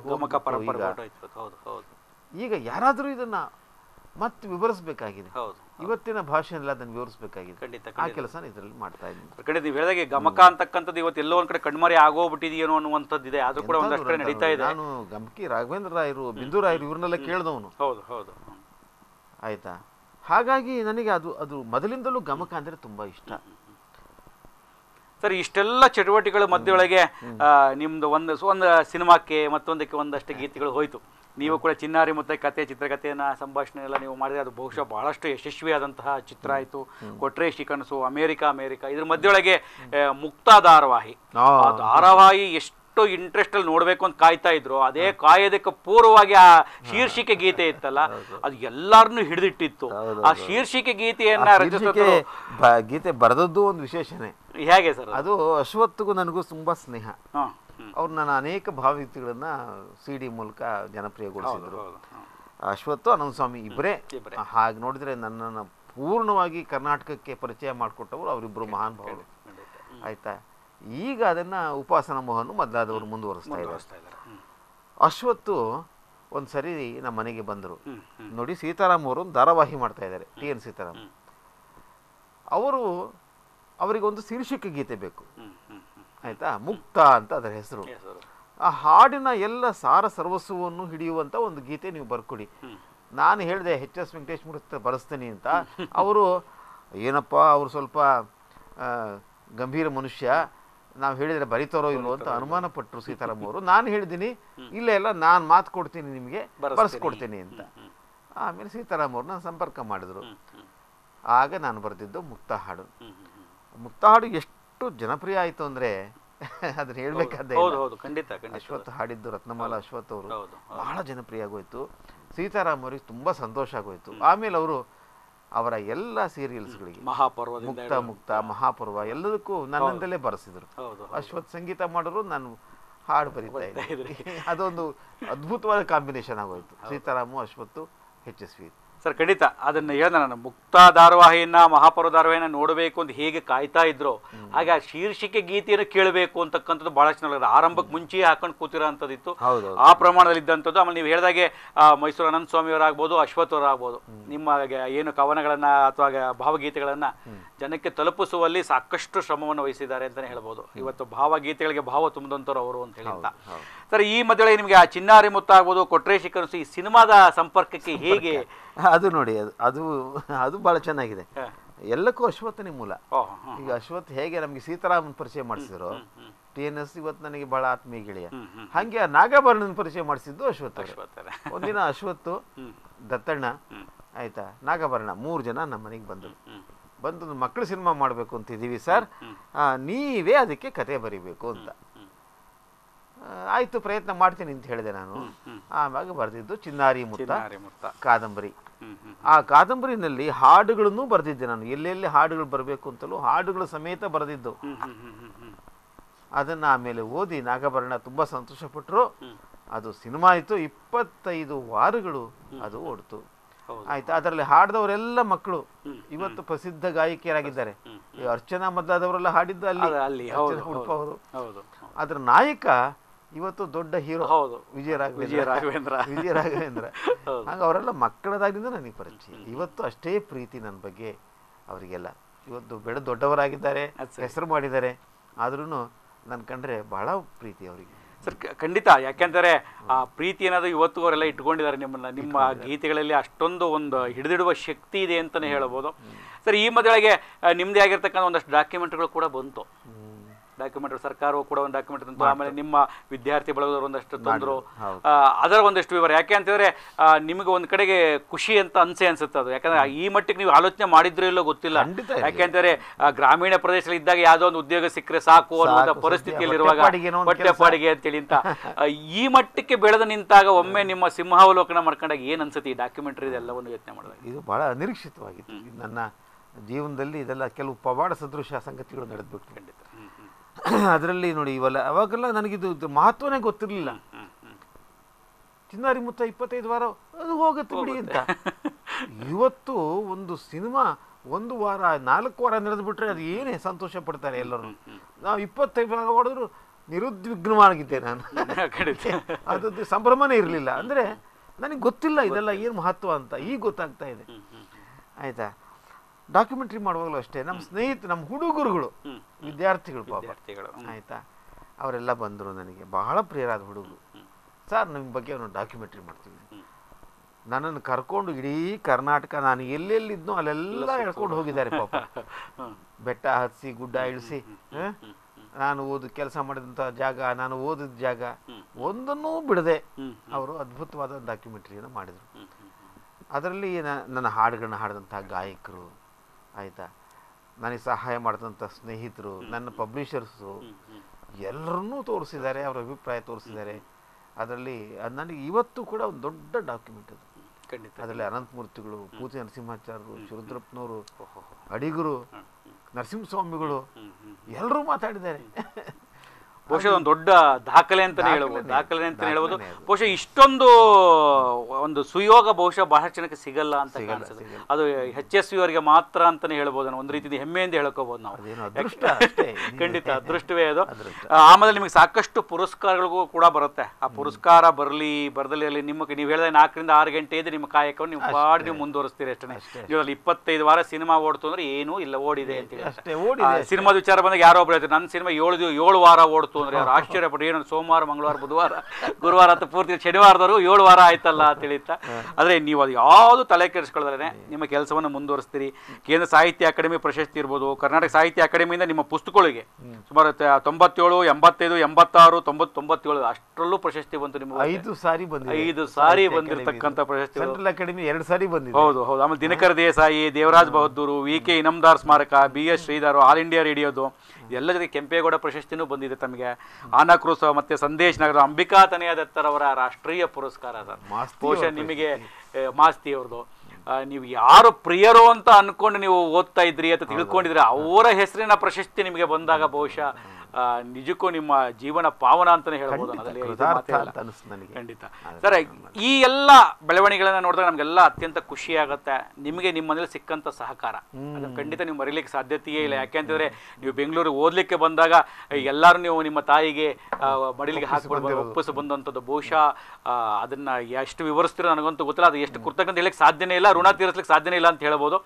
ಈಗ ಯಾರಾದರೂ ಇದನ್ನ ಮತ್ತೆ ವಿವರಿಸಬೇಕಾಗಿದೆ. ಹೌದು ಇವತ್ತಿನ ಭಾಷೆಯಲ್ಲಿ ಅದನ್ನು ವಿವರಿಸಬೇಕಾಗಿದೆ. ಖಂಡಿತ ಆ ಕೆಲಸ ಇದರಲ್ಲಿ ಮಾಡ್ತಾ ಇದ್ದೀನಿ. ಕಡೆ ನೀವು ಹೇಳಿದಾಗೆ ಗಮಕ ಅಂತಕ್ಕಂಥದ್ದು ಇವತ್ತು ಎಲ್ಲೋ ಒಂದ್ ಕಡೆ ಕಣ್ಮರೆ ಆಗೋಗ್ಬಿಟ್ಟಿದೆಯೇನೋ ಅನ್ನುವಂಥದ್ದಿದೆ ಆದ್ರೂ ಕೂಡ ಒಂದಷ್ಟು ಕಡೆ ನಡೀತಾ ಇದೆ. ನಾನು ಗಮಕಿ ರಾಘವೇಂದ್ರ ರಾಯರು ಬಿಂದು ರಾಯರು ಇವ್ರನ್ನೆಲ್ಲ ಕೇಳಿದವನು. ಹೌದು ಹೌದು. ಆಯ್ತಾ? ಹಾಗಾಗಿ ನನಗೆ ಅದು ಅದು ಮೊದಲಿಂದಲೂ ಗಮಕ ಅಂದ್ರೆ ತುಂಬಾ ಇಷ್ಟ. ಸರ್ ಇಷ್ಟೆಲ್ಲ ಚಟುವಟಿಕೆಗಳ ಮಧ್ಯೊಳಗೆ ಆ, ನಿಮ್ದು ಒಂದು ಒಂದು ಸಿನಿಮಾಕ್ಕೆ ಮತ್ತೊಂದಕ್ಕೆ ಒಂದಷ್ಟು ಗೀತೆಗಳು ಹೋಯ್ತು. ನೀವು ಕೂಡ ಚಿನ್ನಾರಿ ಮುತ್ತ ಕತೆ ಚಿತ್ರಕಥೆಯನ್ನ ಸಂಭಾಷಣೆ ಎಲ್ಲ ನೀವು ಮಾಡಿದ್ರೆ ಅದು ಬಹುಶಃ ಬಹಳಷ್ಟು ಯಶಸ್ವಿಯಾದಂತಹ ಚಿತ್ರ ಆಯ್ತು. ಕೊಟ್ರೆ ಕನಸು ಅಮೇರಿಕ ಅಮೇರಿಕ. ಇದ್ರ ಮಧ್ಯೊಳಗೆ ಮುಕ್ತ ಧಾರಾವಾಹಿ ಧಾರಾವಾಹಿ ಎಷ್ಟು ಇಂಟ್ರೆಸ್ಟ್ ಅಲ್ಲಿ ನೋಡ್ಬೇಕು ಅಂತ ಕಾಯ್ತಾ ಇದ್ರು. ಅದೇ ಕಾಯೋದಕ್ಕೆ ಪೂರ್ವವಾಗಿ ಆ ಶೀರ್ಷಿಕೆ ಗೀತೆ ಇತ್ತಲ್ಲ ಅದು ಎಲ್ಲಾರನ್ನು ಹಿಡಿದಿಟ್ಟಿತ್ತು. ಆ ಶೀರ್ಷಿಕೆ ಗೀತೆಯನ್ನ ರಚಿಸಿದ್ರು ಗೀತೆ ಬರೆದದ್ದು ಒಂದು ವಿಶೇಷನೇ. ಹೇಗೆ ಸರ್ ಅದು? ಅಶ್ವತ್ಥಗೂ ನನಗೂ ತುಂಬಾ ಸ್ನೇಹ. ಅವ್ರು ನನ್ನ ಅನೇಕ ಭಾವಗೀತೆಗಳನ್ನ ಸಿ ಡಿ ಮೂಲಕ ಜನಪ್ರಿಯಗೊಳಿಸಿದ್ರು. ಅನಂತ ಸ್ವಾಮಿ ಇಬ್ಬರೇ ಹಾಗೆ ನೋಡಿದ್ರೆ ನನ್ನನ್ನು ಪೂರ್ಣವಾಗಿ ಕರ್ನಾಟಕಕ್ಕೆ ಪರಿಚಯ ಮಾಡಿಕೊಟ್ಟವರು ಅವರಿಬ್ಬರು ಮಹಾನ್ ಭಾವರು. ಖಂಡಿತ. ಆಯ್ತಾ? ಈಗ ಅದನ್ನು ಉಪಾಸನ ಮೋಹನ್ ಮೊದಲಾದವರು ಮುಂದುವರಿಸ್ತಾ ಇದ್ದಾರೆ. ಅಶ್ವತ್ತು ಒಂದು ಸರಿ ನಮ್ಮ ಮನೆಗೆ ಬಂದರು. ನೋಡಿ ಸೀತಾರಾಮ್ ಅವರು ಧಾರಾವಾಹಿ ಮಾಡ್ತಾ ಇದ್ದಾರೆ ಟಿ ಎನ್ ಸೀತಾರಾಮ್. ಅವರು ಅವರಿಗೊಂದು ಶೀರ್ಷಿಕೆ ಗೀತೆ ಬೇಕು. ಆಯ್ತಾ? ಮುಕ್ತ ಅಂತ ಅದರ ಹೆಸರು. ಆ ಹಾಡಿನ ಎಲ್ಲ ಸಾರ ಸರ್ವಸ್ವವನ್ನು ಹಿಡಿಯುವಂತ ಒಂದು ಗೀತೆ ನೀವು ಬರ್ಕೊಡಿ. ನಾನು ಹೇಳಿದೆ ಎಚ್ ಎಸ್ ವೆಂಕಟೇಶ್ ಮೂರ್ತಿ ಬರೆಸ್ತೀನಿ ಅಂತ. ಅವರು ಏನಪ್ಪ ಅವರು ಸ್ವಲ್ಪ ಗಂಭೀರ ಮನುಷ್ಯ. ನಾವು ಹೇಳಿದರೆ ಬರಿತಾರೋ ಇಲ್ವೋ ಅಂತ ಅನುಮಾನ ಪಟ್ಟರು ಸೀತಾರಾಮ್ ಅವರು. ನಾನು ಹೇಳಿದ್ದೀನಿ ಇಲ್ಲ ಎಲ್ಲ ನಾನು ಮಾತು ಕೊಡ್ತೀನಿ ನಿಮಗೆ. ಬರೆಸ್ಕೊಡ್ತೀನಿ ಅಂತ. ಆಮೇಲೆ ಸೀತಾರಾಮ್ ಅವ್ರನ್ನ ಸಂಪರ್ಕ ಮಾಡಿದ್ರು. ಆಗ ನಾನು ಬರೆದಿದ್ದು ಮುಕ್ತ ಹಾಡು. ಮುಕ್ತ ಹಾಡು ಎಷ್ಟು ಜನಪ್ರಿಯ ಆಯ್ತು ಅಂದ್ರೆ (laughs) ಅದನ್ನ ಹೇಳ್ಬೇಕಾದ್ರೆ ಖಂಡಿತ ಅಶ್ವಥ್ ಹಾಡಿದ್ದು ರತ್ನಮಾಲ ಅಶ್ವಥ್ ಅವರು ಬಹಳ ಜನಪ್ರಿಯ ಆಗೋಯ್ತು. ಸೀತಾರಾಮ್ ಅವ್ರಿಗೆ ತುಂಬಾ ಸಂತೋಷ ಆಗೋಯ್ತು. ಆಮೇಲೆ ಅವರು ಅವರ ಎಲ್ಲ ಸೀರಿಯಲ್ಸ್ಗಳಿಗೆ ಮಹಾಪರ್ವ ಮುಕ್ತ ಮುಕ್ತ ಮಹಾಪರ್ವ ಎಲ್ಲದಕ್ಕೂ ನನ್ನಿಂದಲೇ ಬರೆಸಿದ್ರು. ಅಶ್ವಥ್ ಸಂಗೀತ ಮಾಡೋರು ನಾನು ಹಾಡು ಬರೀತಾ ಇದ್ದೆ. ಅದೊಂದು ಅದ್ಭುತವಾದ ಕಾಂಬಿನೇಷನ್ ಆಗೋಯ್ತು. Seetharam Ashwath H S V sir ಖಂಡಿತ. ಅದನ್ನ ಹೇಳ್ದೆ ನಾನು ಮುಕ್ತ ಧಾರವಾಹಿಯನ್ನ ಮಹಾಪರ್ವ ಧಾರವಾಹಿನ ನೋಡಬೇಕು ಅಂತ ಹೇಗೆ ಕಾಯ್ತಾ ಇದ್ರು ಹಾಗೆ ಆ ಶೀರ್ಷಿಕೆ ಗೀತೆಯನ್ನು ಕೇಳಬೇಕು ಅಂತಕ್ಕಂಥದ್ದು ಬಹಳಷ್ಟು ಚೆನ್ನಾಗಿದೆ ಆರಂಭಕ್ಕೆ ಮುಂಚೆಯೇ ಹಾಕೊಂಡು ಕೂತಿರೋ ಅಂಥದ್ದಿತ್ತು ಆ ಪ್ರಮಾಣದಲ್ಲಿ ಇದ್ದಂಥದ್ದು. ಆಮೇಲೆ ನೀವು ಹೇಳಿದಾಗೆ ಆ, ಮೈಸೂರು ಅನಂತ ಸ್ವಾಮಿಯವರಾಗ್ಬೋದು ಅಶ್ವಥ್ ಅವರಾಗ್ಬೋದು ನಿಮ್ಮ ಏನು ಕವನಗಳನ್ನ ಅಥವಾ ಭಾವಗೀತೆಗಳನ್ನ ಜನಕ್ಕೆ ತಲುಪಿಸುವಲ್ಲಿ ಸಾಕಷ್ಟು ಶ್ರಮವನ್ನು ವಹಿಸಿದ್ದಾರೆ ಅಂತಲೇ ಹೇಳ್ಬೋದು. ಇವತ್ತು ಭಾವಗೀತೆಗಳಿಗೆ ಭಾವ ತುಂಬಿದಂಥವ್ರು ಅವರು ಅಂತ ಹೇಳಿ ಅಂತ ಸರ್ ಈ ಮಧ್ಯೆ ನಿಮಗೆ ಆ ಚಿನ್ನಾರಿ ಮುತ್ತಾಗ್ಬೋದು ಕೊಟ್ರೆ ಕನಸು ಈ ಸಿನಿಮಾದ ಸಂಪರ್ಕಕ್ಕೆ ಹೇಗೆ? ಅದು ನೋಡಿ ಅದು ಅದು ಅದು ಭಾಳ ಚೆನ್ನಾಗಿದೆ. ಎಲ್ಲಕ್ಕೂ ಅಶ್ವತ್ಥನೇ ಮೂಲ. ಈಗ ಅಶ್ವತ್ ಹೇಗೆ ನಮಗೆ ಸೀತಾರಾಮನ್ ಪರಿಚಯ ಮಾಡಿಸಿದ್ರು. ಟಿ ಎನ್ ಎಸ್ ಇವತ್ತು ನನಗೆ ಬಹಳ ಆತ್ಮೀಯ ಗೆಳೆಯ. ಹಂಗೆ ನಾಗಾಭರಣನ ಪರಿಚಯ ಮಾಡಿಸಿದ್ದು ಅಶ್ವತ್ಥ. ಒಂದಿನ ಅಶ್ವತ್ತು ದತ್ತಣ್ಣ. ಆಯ್ತಾ ನಾಗಾಭರಣ ಮೂರು ಜನ ನಮ್ಮ ಮನೆಗೆ ಬಂದರು. ಬಂದು ಮಕ್ಕಳು ಸಿನಿಮಾ ಮಾಡಬೇಕು ಅಂತಿದ್ದೀವಿ ಸರ್. ನೀವೇ ಅದಕ್ಕೆ ಕತೆ ಬರಿಬೇಕು ಅಂತ. ಆಯ್ತು ಪ್ರಯತ್ನ ಮಾಡ್ತೀನಿ ಅಂತ ಹೇಳಿದೆ ನಾನು. ಆಮೇಲೆ ಆವಾಗ ಬರೆದಿದ್ದು ಚಿನ್ನಾರಿ ಮುತ್ತ ಕಾದಂಬರಿ. ಆ ಕಾದಂಬರಿನಲ್ಲಿ ಹಾಡುಗಳನ್ನು ಬರೆದಿದ್ದೆ ನಾನು. ಎಲ್ಲೆಲ್ಲಿ ಹಾಡುಗಳು ಬರಬೇಕು ಅಂತಲೂ ಹಾಡುಗಳು ಸಮೇತ ಬರೆದಿದ್ದು. ಅದನ್ನು ಆಮೇಲೆ ಓದಿ ನಾಗಭರಣ ತುಂಬ ಸಂತೋಷಪಟ್ಟರು. ಅದು ಸಿನಿಮಾ ಆಯಿತು ಇಪ್ಪತ್ತೈದು ವಾರಗಳು ಅದು ಓಡ್ತು. ಆಯ್ತು ಅದರಲ್ಲಿ ಹಾಡಿದವರೆಲ್ಲ ಮಕ್ಕಳು ಇವತ್ತು ಪ್ರಸಿದ್ಧ ಗಾಯಕಿಯರಾಗಿದ್ದಾರೆ. ಈ ಅರ್ಚನಾ ಮದ್ದಾದವರೆಲ್ಲ ಹಾಡಿದ್ದು ಅಲ್ಲಿ. ಅದ್ರ ಅಲ್ಲಿ ಹೌದು ಅರ್ಚನಾ ಅವರು ಅದರ ನಾಯಕ ಇವತ್ತು ದೊಡ್ಡ ಹೀರೋ ಹೌದು. ವಿಜಯ ರಾಘವೇಂದ್ರ. ರಾಘವೇಂದ್ರ. ವಿಜಯ ರಾಘವೇಂದ್ರ. ಹಾಗೆ ಅವರೆಲ್ಲ ಮಕ್ಕಳದಾಗಿಂದ ನನಗೆ ಪರಿಚಯ. ಇವತ್ತು ಅಷ್ಟೇ ಪ್ರೀತಿ ನನ್ನ ಬಗ್ಗೆ ಅವರಿಗೆಲ್ಲ. ಇವತ್ತು ಬೆಳೆ ದೊಡ್ಡವರಾಗಿದ್ದಾರೆ. ಹೆಸರು ಮಾಡಿದ್ದಾರೆ. ಆದ್ರೂ ನನ್ನ ಕಂಡ್ರೆ ಬಹಳ ಪ್ರೀತಿ ಅವರಿಗೆ. ಸರ್ ಖಂಡಿತ. ಯಾಕೆಂದರೆ ಆ ಪ್ರೀತಿ ಅನ್ನೋದು ಇವತ್ತು ಅವರೆಲ್ಲ ಇಟ್ಕೊಂಡಿದ್ದಾರೆ ನಿಮ್ಮನ್ನ. ನಿಮ್ಮ ಗೀತೆಗಳಲ್ಲಿ ಅಷ್ಟೊಂದು ಒಂದು ಹಿಡಿದಿಡುವ ಶಕ್ತಿ ಇದೆ ಅಂತಲೇ ಹೇಳ್ಬೋದು. ಸರ್ ಈ ಮೊದಲಿಗೆ ನಿಮ್ಮದೇ ಆಗಿರ್ತಕ್ಕಂಥ ಒಂದಷ್ಟು ಡಾಕ್ಯುಮೆಂಟ್ಗಳು ಕೂಡ ಬಂತು. ಡಾಕ್ಯುಮೆಂಟ್ರಿ ಸರ್ಕಾರವು ಕೂಡ ಒಂದು ಡಾಕ್ಯುಮೆಂಟ್ ತಂತು. ಆಮೇಲೆ ನಿಮ್ಮ ವಿದ್ಯಾರ್ಥಿ ಬಳಗದವರು ಒಂದಷ್ಟು ತಂದರು. ಅದರ ಒಂದಷ್ಟು ವಿವರ. ಯಾಕೆ ಅಂತಂದರೆ ನಿಮಗೆ ಒಂದು ಕಡೆಗೆ ಖುಷಿ ಅಂತ ಅನ್ಸೆ ಅನ್ಸುತ್ತೆ ಅದು. ಯಾಕಂದ್ರೆ ಈ ಮಟ್ಟಿಗೆ ನೀವು ಆಲೋಚನೆ ಮಾಡಿದ್ರೂ ಇಲ್ಲೋ ಗೊತ್ತಿಲ್ಲ. ಯಾಕೆ ಅಂತಂದ್ರೆ ಆ, ಗ್ರಾಮೀಣ ಪ್ರದೇಶದಲ್ಲಿ ಇದ್ದಾಗ ಯಾವುದೋ ಒಂದು ಉದ್ಯೋಗ ಸಿಕ್ಕರೆ ಸಾಕು ಅನ್ನುವಂಥ ಪರಿಸ್ಥಿತಿಯಲ್ಲಿರುವಾಗ ಪರಿಸ್ಥಿತಿಯಲ್ಲಿ ಸದ್ಯ ಇರುವಾಗ ಹೊಟ್ಟೆಪಾಡಿಗೇನೋ ಒಂದು ಹೊಟ್ಟೆ ಕೆಲ್ಸ. ಪಾಡಿಗೆ ಅಂತೇಳಿ ಅಂತ. ಈ ಮಟ್ಟಕ್ಕೆ ಬೆಳೆದು ನಿಂತಾಗ ಒಮ್ಮೆ ನಿಮ್ಮ ಸಿಂಹಾವಲೋಕನ ಮಾಡ್ಕೊಂಡಾಗ ಏನು ಅನ್ಸುತ್ತೆ ಈ ಡಾಕ್ಯುಮೆಂಟ್ರಿ ಇದೆಲ್ಲವನ್ನು ಯೋಚನೆ ಮಾಡಿದಾಗ? ಇದು ಬಹಳ ಅನಿರೀಕ್ಷಿತವಾಗಿತ್ತು. ನನ್ನ ಜೀವನದಲ್ಲಿ ಇದೆಲ್ಲ ಕೆಲವು ಪವಾಡ ಸದೃಶ ಸಂಗತಿಗಳು ನಡೆದ್ಬಿಟ್ಟು ಖಂಡಿತ. (coughs) ಅದರಲ್ಲಿ ನೋಡಿ ಇವೆಲ್ಲ ಅವಾಗೆಲ್ಲ ನನಗಿದು ಮಹತ್ವನೇ ಗೊತ್ತಿರಲಿಲ್ಲ. ಚಿನ್ನಾರಿ ಮುತ್ತ ಇಪ್ಪತ್ತೈದು ವಾರ ಅದು ಹೋಗುತ್ತೆ ಬಿಡಿ ಅಂತ. ಇವತ್ತು ಒಂದು ಸಿನಿಮಾ ಒಂದು ವಾರ ನಾಲ್ಕು ವಾರ ನಡೆದ್ಬಿಟ್ರೆ ಅದು ಏನೇ ಸಂತೋಷ ಪಡ್ತಾರೆ ಎಲ್ಲರೂ. ನಾವು ಇಪ್ಪತ್ತೈದು ವಾರ ಹೊಡೆದ್ರು ನಿರುದ್ವಿಗ್ನವಾಗಿದ್ದೆ ನಾನು. ಅದದ್ದು ಸಂಭ್ರಮನೇ ಇರಲಿಲ್ಲ. ಅಂದರೆ ನನಗೆ ಗೊತ್ತಿಲ್ಲ ಇದೆಲ್ಲ ಏನು ಮಹತ್ವ ಅಂತ. ಈಗ ಗೊತ್ತಾಗ್ತಾ ಇದೆ. ಆಯಿತಾ? ಡಾಕ್ಯುಮೆಂಟ್ರಿ ಮಾಡುವಾಗಲೂ ಅಷ್ಟೇ. ನಮ್ಮ ಸ್ನೇಹಿತ ನಮ್ಮ ಹುಡುಗರುಗಳು ವಿದ್ಯಾರ್ಥಿಗಳು ಪಾಪ ವಿದ್ಯಾರ್ಥಿಗಳು ಹ್ಮ್. ಆಯ್ತಾ ಅವರೆಲ್ಲ ಬಂದರು ನನಗೆ ಬಹಳ ಪ್ರಿಯರಾದ ಹುಡುಗರು ಸರ್ ನಿಮ್ಮ ಬಗ್ಗೆ ಒಂದು ಡಾಕ್ಯುಮೆಂಟ್ರಿ ಮಾಡ್ತೀವಿ. ನನ್ನನ್ನು ಕರ್ಕೊಂಡು ಇಡೀ ಕರ್ನಾಟಕ ನಾನು ಎಲ್ಲೆಲ್ಲಿದ್ನೋ ಅಲ್ಲೆಲ್ಲ ಹೇಳ್ಕೊಂಡು ಹೋಗಿದ್ದಾರೆ ಪಾಪ. (laughs) ಬೆಟ್ಟ ಹತ್ಸಿ ಗುಡ್ಡ ಇಳಿಸಿ? ನಾನು ಓದು ಕೆಲಸ ಮಾಡಿದಂಥ ಜಾಗ ನಾನು ಓದಿದ ಜಾಗ ಒಂದನ್ನೂ ಬಿಡದೆ. ಅವರು ಅದ್ಭುತವಾದ ಡಾಕ್ಯುಮೆಂಟ್ರಿಯನ್ನು ಮಾಡಿದರು. ಅದರಲ್ಲಿ ನನ್ನ ಹಾಡುಗಳನ್ನ ಹಾಡಿದಂಥ ಗಾಯಕರು ಆಯಿತಾ ನನಗೆ ಸಹಾಯ ಮಾಡಿದಂಥ ಸ್ನೇಹಿತರು ನನ್ನ ಪಬ್ಲಿಷರ್ಸು. ಎಲ್ಲರನ್ನೂ ತೋರಿಸಿದ್ದಾರೆ ಅವರ ಅಭಿಪ್ರಾಯ ತೋರಿಸಿದ್ದಾರೆ ಅದರಲ್ಲಿ ಅದು ನನಗೆ ಇವತ್ತು ಕೂಡ ಒಂದು ದೊಡ್ಡ ಡಾಕ್ಯುಮೆಂಟ್ ಅದು ಖಂಡಿತ ಅದರಲ್ಲಿ ಅನಂತಮೂರ್ತಿಗಳು ಪೂಜೆ ನರಸಿಂಹಾಚಾರ್ಯರು ಶಿವರುದ್ರಪ್ಪನವರು. ಅಡಿಗರು. ನರಸಿಂಹಸ್ವಾಮಿಗಳು. ಎಲ್ಲರೂ ಮಾತಾಡಿದ್ದಾರೆ ಬಹುಶಃ ಒಂದು ದೊಡ್ಡ ದಾಖಲೆ ಅಂತಾನೆ ಹೇಳ್ಬೋದು. ದಾಖಲೆ ಅಂತಾನೆ ಹೇಳ್ಬೋದು. ಬಹುಶಃ ಇಷ್ಟೊಂದು ಒಂದು ಸುಯೋಗ ಬಹುಶಃ ಬಹಳ ಜನಕ್ಕೆ ಸಿಗಲ್ಲ ಅಂತ ಕಾಣಿಸುತ್ತೆ. ಅದು ಎಚ್ ಎಸ್ ವಿ ಅವರಿಗೆ ಮಾತ್ರ ಅಂತಾನೆ ಹೇಳ್ಬೋದು ಒಂದು ರೀತಿ ಹೆಮ್ಮೆಯಿಂದ ಹೇಳ್ಕೋಬಹುದು ನಾವು. (laughs) ಖಂಡಿತ ಅದೃಷ್ಟವೇ ಅದು. ಆಮೇಲೆ ನಿಮಗೆ ಸಾಕಷ್ಟು ಪುರಸ್ಕಾರಗಳಿಗೂ ಕೂಡ ಬರುತ್ತೆ. ಆ ಪುರಸ್ಕಾರ ಬರಲಿ ಬರದಲ್ಲಿ ನಿಮಗೆ ನೀವು ಹೇಳಿದ ನಾಲ್ಕರಿಂದ ಆರು ಗಂಟೆ ಇದ್ರೆ ನಿಮ್ಮ ಕಾಯಕವನ್ನು ನೀವು ಪಾಡಿ ನೀವು ಮುಂದುವರಿಸ್ತೀರಿ ಅಷ್ಟೇ. ಇವಾಗ ಇಪ್ಪತ್ತೈದು ವಾರ ಸಿನಿಮಾ ಓಡ್ತು ಅಂದ್ರೆ ಏನೂ ಇಲ್ಲ ಓಡಿದೆ ಅಂತ ಹೇಳಿ. ಸಿನಿಮಾದ ವಿಚಾರ ಬಂದಾಗ ಯಾರೋ ಒಬ್ರು ಹೇಳ್ತಾರೆ ನನ್ನ ಸಿನಿಮಾ ಏಳು ಏಳು ವಾರ ಓಡ್ತು ಬಂತು ಅಂದ್ರೆ ಅವ್ರು ಆಶ್ಚರ್ಯ ಪಟ್ಟು ಏನೋ ಸೋಮವಾರ ಮಂಗಳವಾರ ಬುಧವಾರ ಗುರುವಾರ ಅಂತ ಪೂರ್ತಿ ಶನಿವಾರದವರು ಏಳು ವಾರ ಆಯ್ತಲ್ಲ ಅಂತ ತಿಳಿತ ಆದರೆ ನೀವು ಅದು ಯಾವುದು ತಲೆ ಕೆಡಿಸ್ಕೊಳ್ಳದ್ರೆ ನಿಮ್ಮ ಕೆಲಸವನ್ನು ಮುಂದುವರಿಸ್ತೀರಿ. ಕೇಂದ್ರ ಸಾಹಿತ್ಯ ಅಕಾಡೆಮಿ ಪ್ರಶಸ್ತಿ ಇರ್ಬೋದು ಕರ್ನಾಟಕ ಸಾಹಿತ್ಯ ಅಕಾಡೆಮಿಯಿಂದ ನಿಮ್ಮ ಪುಸ್ತಕಗಳಿಗೆ ಸುಮಾರು ತೊಂಬತ್ತೇಳು ಎಂಬತ್ತೈದು ಎಂಬತ್ತಾರು ತೊಂಬತ್ತು ತೊಂಬತ್ತೇಳು ಅಷ್ಟರಲ್ಲೂ ಪ್ರಶಸ್ತಿ ಬಂತು ನಿಮಗೆ ಐದು ಸಾರಿ ಬಂದ ಐದು ಸಾರಿ ಬಂದಿರತಕ್ಕಂಥ ಪ್ರಶಸ್ತಿ. ಸೆಂಟ್ರಲ್ ಅಕಾಡೆಮಿ ಎರಡು ಸಾರಿ ಬಂದಿದೆ. ಹೌದು ಹೌದು. ಆಮೇಲೆ ದಿನಕರ ದೇಸಾಯಿ ದೇವರಾಜ್ ಬಹದ್ದೂರು ವಿ ಕೆ ಇನಮ್ದಾರ್ ಸ್ಮಾರಕ B S Shridhar all India ರೇಡಿಯೋದು ಎಲ್ಲ ಜೊತೆ ಕೆಂಪೇಗೌಡ ಪ್ರಶಸ್ತಿನೂ ಬಂದಿದೆ ತಮಗೆ. ಆನಕ್ರೋಸ ಮತ್ತೆ ಸಂದೇಶ್ ನಗರ ಅಂಬಿಕಾ ತನೆಯ ದತ್ತರವರ ರಾಷ್ಟ್ರೀಯ ಪುರಸ್ಕಾರ ಸರ್. ಮಾಸ್ತಿ ಬಹುಶಃ ನಿಮಗೆ ಮಾಸ್ತಿ ಅವ್ರದ್ದು. ನೀವು ಯಾರು ಪ್ರಿಯರು ಅಂತ ಅನ್ಕೊಂಡು ನೀವು ಓದ್ತಾ ಇದ್ರಿ ಅಂತ ತಿಳ್ಕೊಂಡಿದ್ರೆ ಅವರ ಹೆಸರಿನ ಪ್ರಶಸ್ತಿ ನಿಮಗೆ ಬಂದಾಗ ಬಹುಶಃ ನಿಜಕ್ಕೂ ನಿಮ್ಮ ಜೀವನ ಪಾವನ ಅಂತಾನೆ ಹೇಳ್ಬೋದು ಖಂಡಿತ ಸರ್ ಈ ಎಲ್ಲ ಬೆಳವಣಿಗೆಗಳನ್ನ ನೋಡಿದಾಗ ನಮಗೆಲ್ಲ ಅತ್ಯಂತ ಖುಷಿ ಆಗುತ್ತೆ. ನಿಮಗೆ ನಿಮ್ಮ ಮನೇಲಿ ಸಿಕ್ಕಂತ ಸಹಕಾರ. ಅದು ಖಂಡಿತ ನೀವು ಮರಿಲಿಕ್ಕೆ ಸಾಧ್ಯತೆಯೇ ಇಲ್ಲ. ಯಾಕೆಂತಂದ್ರೆ ನೀವು ಬೆಂಗಳೂರಿಗೆ ಓದ್ಲಿಕ್ಕೆ ಬಂದಾಗ ಎಲ್ಲರೂ ನೀವು ನಿಮ್ಮ ತಾಯಿಗೆ ಮಡಿಲಿಗೆ ಹಾಕಿಕೊಂಡು ಒಪ್ಪಿಸಿ ಬಂದಂಥದ್ದು ಬಹುಶಃ ಅದನ್ನ ಎಷ್ಟು ವಿವರಿಸ್ತಿರೋ ನನಗಂತೂ ಗೊತ್ತಿಲ್ಲ. ಅದು ಎಷ್ಟು ಕೃತಜ್ಞತೆ ಹೇಳಕ್ಕೆ ಸಾಧ್ಯನೇ ಇಲ್ಲ ಋಣ ತೀರಿಸ್ಲಿಕ್ಕೆ ಸಾಧ್ಯನೇ ಇಲ್ಲ ಅಂತ ಹೇಳ್ಬೋದು.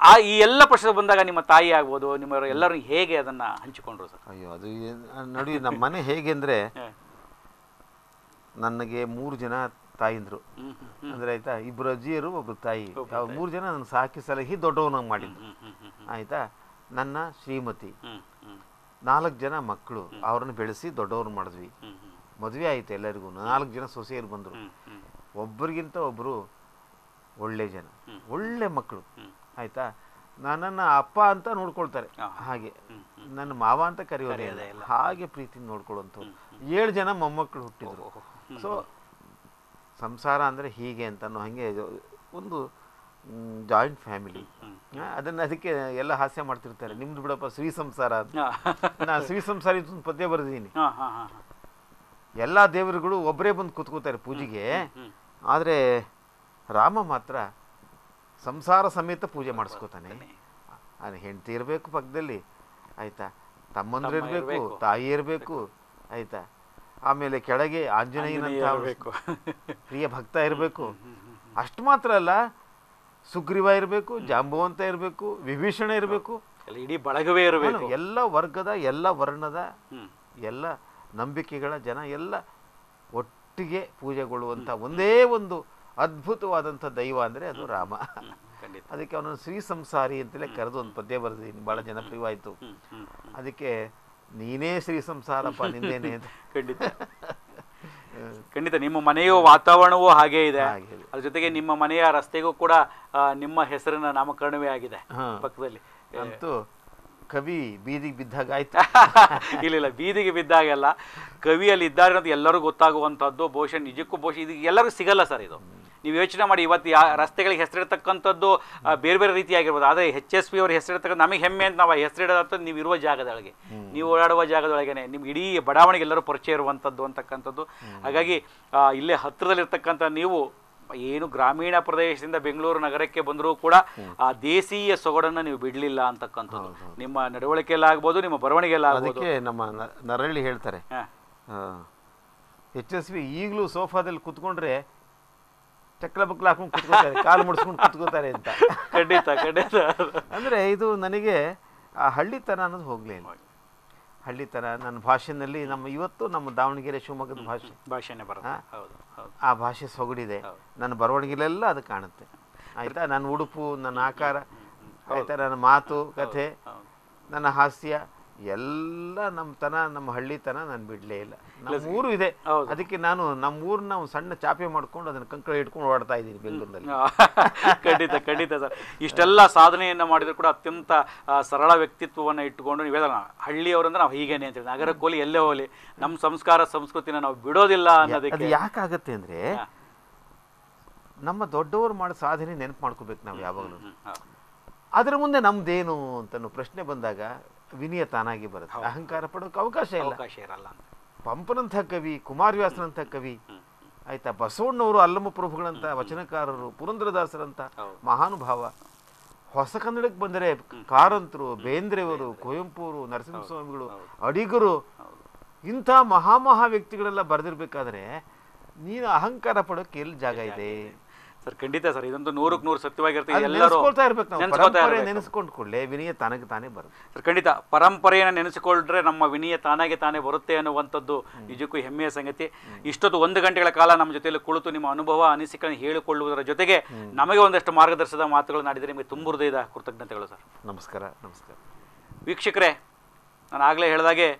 ಆ, ಈ ಎಲ್ಲ ಪ್ರಶ್ನೆ ಬಂದಾಗ ನಿಮ್ಮ ತಾಯಿ ಆಗ್ಬೋದು ನಿಮ್ಮ ಎಲ್ಲರೂ ಹೇಗೆ ಅದನ್ನ ಹಂಚಿಕೊಂಡ್ರು ಸರ್? ಅಯ್ಯೋ ಅದು ನೋಡಿ ನಮ್ಮ ಮನೆ ಹೇಗೆ ಅಂದರೆ (laughs) ನನಗೆ ಮೂರು ಜನ ತಾಯಿಂದ್ರು. ಅಂದರೆ ಆಯ್ತಾ ಇಬ್ರು ಅಜ್ಜಿಯರು ಒಬ್ಬರು ತಾಯಿ. ಮೂರು ಜನ ನನ್ನ ಸಾಕಿ ಸಲಹಿ ದೊಡ್ಡವನಾಗಿ ಮಾಡಿದ್ರು. ಆಯ್ತಾ? ನನ್ನ ಶ್ರೀಮತಿ. ನಾಲ್ಕು ಜನ ಮಕ್ಕಳು. ಅವ್ರನ್ನ ಬೆಳೆಸಿ ದೊಡ್ಡವ್ರನ್ನ ಮಾಡಿದ್ವಿ. ಮದುವೆ ಆಯ್ತು ಎಲ್ಲರಿಗೂ. ನಾಲ್ಕು ಜನ ಸೊಸೆಯರು ಬಂದರು. ಒಬ್ಬರಿಗಿಂತ ಒಬ್ಬರು ಒಳ್ಳೆ ಜನ. ಒಳ್ಳೆ ಮಕ್ಕಳು. ಆಯ್ತಾ? ನನ್ನನ್ನು ಅಪ್ಪ ಅಂತ ನೋಡ್ಕೊಳ್ತಾರೆ. ಹಾಗೆ. ನನ್ನ ಮಾವ ಅಂತ ಕರೆಯೋದೇ ಇಲ್ಲ. ಹಾಗೆ ಪ್ರೀತಿ ನೋಡ್ಕೊಳ್ಳುವಂಥವ್ರು. ಏಳು ಜನ ಮೊಮ್ಮಕ್ಕಳು ಹುಟ್ಟಿದ್ರು. ಸೊ ಸಂಸಾರ ಅಂದರೆ ಹೀಗೆ ಅಂತ ಹಾಗೆ ಒಂದು ಜಾಯಿಂಟ್ ಫ್ಯಾಮಿಲಿ ಅದನ್ನು ಅದಕ್ಕೆ ಎಲ್ಲ ಹಾಸ್ಯ ಮಾಡ್ತಿರ್ತಾರೆ. ನಿಮ್ದು ಬಿಡಪ್ಪ ಶ್ರೀ ಸಂಸಾರ ಅಂತ. ನಾನು ಶ್ರೀ ಸಂಸಾರ ಒಂದು ಪದ್ಯ ಬರೆದಿದ್ದೀನಿ. ಎಲ್ಲ ದೇವರುಗಳು ಒಬ್ಬರೇ ಬಂದು ಕೂತ್ಕೋತಾರೆ ಪೂಜೆಗೆ. ಆದರೆ ರಾಮ ಮಾತ್ರ ಸಂಸಾರ ಸಮೇತ ಪೂಜೆ ಮಾಡಿಸ್ಕೋತಾನೆ. ಅದು ಹೆಂಡತಿ ಇರಬೇಕು ಪಕ್ಕದಲ್ಲಿ ಆಯ್ತಾ? ತಮ್ಮಂದ್ರು ಇರಬೇಕು ತಾಯಿ ಇರಬೇಕು ಆಯ್ತಾ? ಆಮೇಲೆ ಕೆಳಗೆ ಆಂಜನೇಯನಂತ ಇರಬೇಕು. ಪ್ರಿಯ ಭಕ್ತ ಇರಬೇಕು. ಅಷ್ಟು ಮಾತ್ರ ಅಲ್ಲ ಸುಗ್ರೀವ ಇರಬೇಕು ಜಾಂಬುವಂತ ಇರಬೇಕು ವಿಭೀಷಣ ಇರಬೇಕು. ಇಡೀ ಬಳಗವೇ ಇರಬೇಕು. ಎಲ್ಲ ವರ್ಗದ ಎಲ್ಲ ವರ್ಣದ ಎಲ್ಲ ನಂಬಿಕೆಗಳ ಜನ ಎಲ್ಲ ಒಟ್ಟಿಗೆ ಪೂಜೆಗೊಳ್ಳುವಂಥ ಒಂದೇ ಒಂದು ಅದ್ಭುತವಾದಂಥ ದೈವ ಅಂದರೆ ಅದು ರಾಮ. ಖಂಡಿತ. ಅದಕ್ಕೆ ಅವನನ್ನು ಶ್ರೀ ಸಂಸಾರಿ ಅಂತಲೇ ಕರೆದು ಒಂದು ಪದ್ಯ ಬರೆದಿದ್ದೀನಿ ಭಾಳ ಜನಪ್ರಿಯವಾಯಿತು. ಅದಕ್ಕೆ ನೀನೇ ಶ್ರೀ ಸಂಸಾರಪ್ಪ ನಿಂದೇನೆ ಅಂತ. (laughs) ಖಂಡಿತ. ಖಂಡಿತ ನಿಮ್ಮ ಮನೆಯ ವಾತಾವರಣವೂ ಹಾಗೇ ಇದೆ. ಹಾಗೆ ಇದೆ. ಅದ್ರ ಜೊತೆಗೆ ನಿಮ್ಮ ಮನೆಯ ರಸ್ತೆಗೂ ಕೂಡ ನಿಮ್ಮ ಹೆಸರಿನ ನಾಮಕರಣವೇ ಆಗಿದೆ ಪಕ್ಕದಲ್ಲಿ. ಅಂತೂ ಕವಿ ಬೀದಿಗೆ ಬಿದ್ದಾಗ ಆಯ್ತಾ? (laughs) ಇಲ್ಲ ಇಲ್ಲ ಬೀದಿಗೆ ಬಿದ್ದಾಗೆಲ್ಲ ಕವಿಯಲ್ಲಿ ಇದ್ದಾರೆ ಅಂತ ಎಲ್ಲರಿಗೂ ಗೊತ್ತಾಗುವಂಥದ್ದು ಬಹುಶಃ ನಿಜಕ್ಕೂ ಬಹುಶಃ ಇದು ಎಲ್ಲರಿಗೂ ಸಿಗಲ್ಲ ಸರ್ ಇದು. ನೀವು ಯೋಚನೆ ಮಾಡಿ ಇವತ್ತು ಯಾ ರಸ್ತೆಗಳಿಗೆ ಹೆಸರಿರ್ತಕ್ಕಂಥದ್ದು ಆ, ಬೇರೆ ಬೇರೆ ರೀತಿಯಾಗಿರ್ಬೋದು ಆದರೆ ಹೆಚ್ ಎಸ್ ಪಿ ಅವ್ರ ಹೆಸರಿರ್ತಕ್ಕಂಥ ನಮಗೆ ಹೆಮ್ಮೆ ಅಂತ ನಾವು ಹೆಸರಿಡೋದಂಥದ್ದು ನೀವು ಇರುವ ಜಾಗದೊಳಗೆ. ನೀವು ಓಡಾಡುವ ಜಾಗದೊಳಗೇನೆ ನಿಮ್ಗೆ ಇಡೀ ಬಡಾವಣೆಗೆ ಎಲ್ಲರೂ ಪರಿಚಯ ಇರುವಂಥದ್ದು ಅಂತಕ್ಕಂಥದ್ದು. ಹಾಗಾಗಿ ಇಲ್ಲೇ ಹತ್ತಿರದಲ್ಲಿರ್ತಕ್ಕಂಥ ನೀವು ಏನು ಗ್ರಾಮೀಣ ಪ್ರದೇಶದಿಂದ ಬೆಂಗಳೂರು ನಗರಕ್ಕೆ ಬಂದರೂ ಕೂಡ ಆ ದೇಸೀಯ ಸೊಗಡನ್ನು ನೀವು ಬಿಡಲಿಲ್ಲ ಅಂತಕ್ಕಂಥದ್ದು. ನಿಮ್ಮ ನಡವಳಿಕೆಯಲ್ಲಾಗ್ಬೋದು ನಿಮ್ಮ ಬರವಣಿಗೆಯಲ್ಲಾಗ್ಬೋದು. ಅದಕ್ಕೆ ನಮ್ಮ ನರಳ್ಳಿ ಹೇಳ್ತಾರೆ. ಯಶಸ್ವಿ ಎಚ್ ಎಸ್ ವಿ ಈಗಲೂ ಸೋಫಾದಲ್ಲಿ ಕುತ್ಕೊಂಡ್ರೆ ಚಕ್ಲ ಬಕ್ಲ ಹಾಕೊಂಡು ಕುತ್ಕೋತಾರೆ ಕಾಲು ಮುಡಿಸ್ಕೊಂಡು ಕುತ್ಕೋತಾರೆ ಅಂತ. (laughs) ಖಂಡಿತ ಖಂಡಿತ. ಅಂದರೆ ಇದು ನನಗೆ ಆ ಹಳ್ಳಿತನ ಅನ್ನೋದು ಹೋಗಲೇ ಇಲ್ಲ. ಹಳ್ಳಿತನ ನನ್ನ ಭಾಷೆನಲ್ಲಿ ನಮ್ಮ ಇವತ್ತು ನಮ್ಮ ದಾವಣಗೆರೆ ಶಿವಮೊಗ್ಗದ ಭಾಷೆ. ಭಾಷೆನೇ ಬರುತ್ತೆ. ಹೌದು ಹೌದು. ಆ ಭಾಷೆ ಸೊಗಡಿದೆ. ನನ್ನ ಬರವಣಿಗೆಲೆಲ್ಲ ಅದು ಕಾಣುತ್ತೆ. ಆಯಿತಾ? ನನ್ನ ಉಡುಪು ನನ್ನ ಆಕಾರ ಆಯ್ತಾ? ನನ್ನ ಮಾತು ಕಥೆ ನನ್ನ ಹಾಸ್ಯ ಎಲ್ಲ ನಮ್ಮ ತನ ನಮ್ಮ ಹಳ್ಳಿತನ ನಾನು ಬಿಡಲೇ ಇಲ್ಲ. ನಮ್ಮ ಊರು ಇದೆ. ಅದಕ್ಕೆ ನಾನು ನಮ್ಮ ಊರನ್ನ ಒಂದು ಸಣ್ಣ ಚಾಪೆ ಮಾಡ್ಕೊಂಡು ಅದನ್ನು ಕಂಕಳ ಇಟ್ಕೊಂಡು ಓಡ್ತಾ ಇದ್ದೀನಿ ಬೆಂಗಳೂರಿನಲ್ಲಿ. (laughs) ಖಂಡಿತ ಖಂಡಿತ ಸರ್. ಇಷ್ಟೆಲ್ಲ ಸಾಧನೆಯನ್ನು ಮಾಡಿದ್ರು ಕೂಡ ಅತ್ಯಂತ ಸರಳ ವ್ಯಕ್ತಿತ್ವವನ್ನು ಇಟ್ಟುಕೊಂಡು ನೀವು ಹೇಳೋಣ ಹಳ್ಳಿಯವರಂದ್ರೆ ನಾವು ಹೀಗೇನೆ ಅಂತೇಳಿ ನಗರ ಕೋಲಿ ಎಲ್ಲೇ ಹೋಗಲಿ ನಮ್ಮ ಸಂಸ್ಕಾರ ಸಂಸ್ಕೃತಿನ ನಾವು ಬಿಡೋದಿಲ್ಲ ಅನ್ನೋದಕ್ಕೆ. ಯಾಕಾಗತ್ತೆ ಅಂದರೆ ನಮ್ಮ ದೊಡ್ಡವರು ಮಾಡೋ ಸಾಧನೆ ನೆನಪು ಮಾಡ್ಕೋಬೇಕು ನಾವು ಯಾವಾಗಲೂ. ಅದ್ರ ಮುಂದೆ ನಮ್ದೇನು ಅಂತ ಪ್ರಶ್ನೆ ಬಂದಾಗ ವಿನಯ ತಾನಾಗಿ ಬರುತ್ತೆ. ಅಹಂಕಾರ ಪಡೋಕೆ ಅವಕಾಶ ಇಲ್ಲ. ಅವಕಾಶ ಇರಲ್ಲ ಪಂಪನಂಥ ಕವಿ ಕುಮಾರವ್ಯಾಸನಂಥ ಕವಿ. ಆಯ್ತಾ ಬಸವಣ್ಣವರು ಅಲ್ಲಮ ಪ್ರಭುಗಳಂತ ವಚನಕಾರರು ಪುರಂದ್ರದಾಸರಂತ ಹೌದು. ಮಹಾನುಭಾವ. ಹೊಸ ಕನ್ನಡಕ್ಕೆ ಬಂದರೆ ಕಾರಂತರು ಬೇಂದ್ರೆಯವರು ಕುವೆಂಪುರು ನರಸಿಂಹಸ್ವಾಮಿಗಳು ಅಡಿಗರು ಇಂಥ ಮಹಾಮಹಾ ವ್ಯಕ್ತಿಗಳೆಲ್ಲ ಬರೆದಿರ್ಬೇಕಾದ್ರೆ ನೀನು ಅಹಂಕಾರ ಪಡೋಕೆ ಎಲ್ಲಿ ಜಾಗ ಇದೆ. ಸರ್ ಖಂಡಿತ ಸರ್ ಇದಂತೂ ನೂರಕ್ಕೆ ನೂರು ಸತ್ಯವಾಗಿರ್ತದೆ ಎಲ್ಲರೂ ನೆನೆಸ್ಕೊಳ್ತಾ ಇರ್ಬೇಕು ನಾವು. ನೆನೆಸ್ಕೊಳ್ತಾ ಪರಂಪರೆ ಇರ್ಬೇಕು. ನೆನೆಸ್ಕೊಂಡ್ ಕೂಡಲೇ ವಿನಯ ತನಗೆ ತಾನೇ ಬರುತ್ತೆ. ಸರ್ ಖಂಡಿತ ಪರಂಪರೆಯನ್ನು ನೆನೆಸಿಕೊಂಡ್ರೆ ನಮ್ಮ ವಿನಯ ತಾನಾಗೆ ತಾನೇ ಬರುತ್ತೆ ಅನ್ನುವಂಥದ್ದು ನಿಜಕ್ಕೂ ಹೆಮ್ಮೆಯ ಸಂಗತಿ. ಇಷ್ಟೊತ್ತು ಒಂದು ಗಂಟೆಗಳ ಕಾಲ ನಮ್ಮ ಜೊತೆಯಲ್ಲಿ ಕುಳಿತು ನಿಮ್ಮ ಅನುಭವ ಅನಿಸಿಕೆಗಳನ್ನು ಹೇಳಿಕೊಳ್ಳುವುದರ ಜೊತೆಗೆ ನಮಗೆ ಒಂದಷ್ಟು ಮಾರ್ಗದರ್ಶನದ ಮಾತುಗಳು ನಾಡಿದರೆ ನಿಮಗೆ ತುಂಬ ಹೃದಯದ ಕೃತಜ್ಞತೆಗಳು ಸರ್. ನಮಸ್ಕಾರ ನಮಸ್ಕಾರ. ವೀಕ್ಷಕರೇ ನಾನು ಆಗಲೇ ಹೇಳಿದಾಗೆ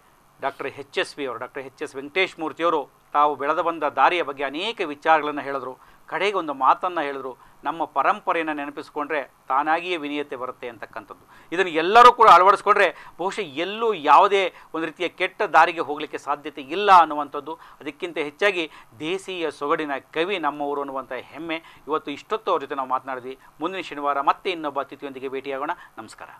ಡಾಕ್ಟರ್ ಎಚ್ ಎಸ್ ವಿ ಅವರು ಡಾಕ್ಟರ್ ಎಚ್ ಎಸ್ ವೆಂಕಟೇಶ್ ಮೂರ್ತಿಯವರು ತಾವು ಬೆಳೆದ ಬಂದ ದಾರಿಯ ಬಗ್ಗೆ ಅನೇಕ ವಿಚಾರಗಳನ್ನು ಹೇಳಿದ್ರು. ಕಡೆಗೆ ಒಂದು ಮಾತನ್ನು ಹೇಳಿದ್ರು, ನಮ್ಮ ಪರಂಪರೆಯನ್ನು ನೆನಪಿಸ್ಕೊಂಡ್ರೆ ತಾನಾಗಿಯೇ ವಿನಿಯತೆ ಬರುತ್ತೆ ಅಂತಕ್ಕಂಥದ್ದು. ಇದನ್ನು ಎಲ್ಲರೂ ಕೂಡ ಅಳವಡಿಸ್ಕೊಂಡ್ರೆ ಬಹುಶಃ ಎಲ್ಲೂ ಯಾವುದೇ ಒಂದು ರೀತಿಯ ಕೆಟ್ಟ ದಾರಿಗೆ ಹೋಗಲಿಕ್ಕೆ ಸಾಧ್ಯತೆ ಇಲ್ಲ ಅನ್ನುವಂಥದ್ದು. ಅದಕ್ಕಿಂತ ಹೆಚ್ಚಾಗಿ ದೇಶೀಯ ಸೊಗಡಿನ ಕವಿ ನಮ್ಮವರು ಅನ್ನುವಂಥ ಹೆಮ್ಮೆ. ಇವತ್ತು ಇಷ್ಟೊತ್ತು ಅವ್ರ ಜೊತೆ ನಾವು ಮಾತನಾಡಿದ್ವಿ. ಮುಂದಿನ ಶನಿವಾರ ಮತ್ತೆ ಇನ್ನೊಬ್ಬ ಅತಿಥಿಯೊಂದಿಗೆ ಭೇಟಿಯಾಗೋಣ. ನಮಸ್ಕಾರ.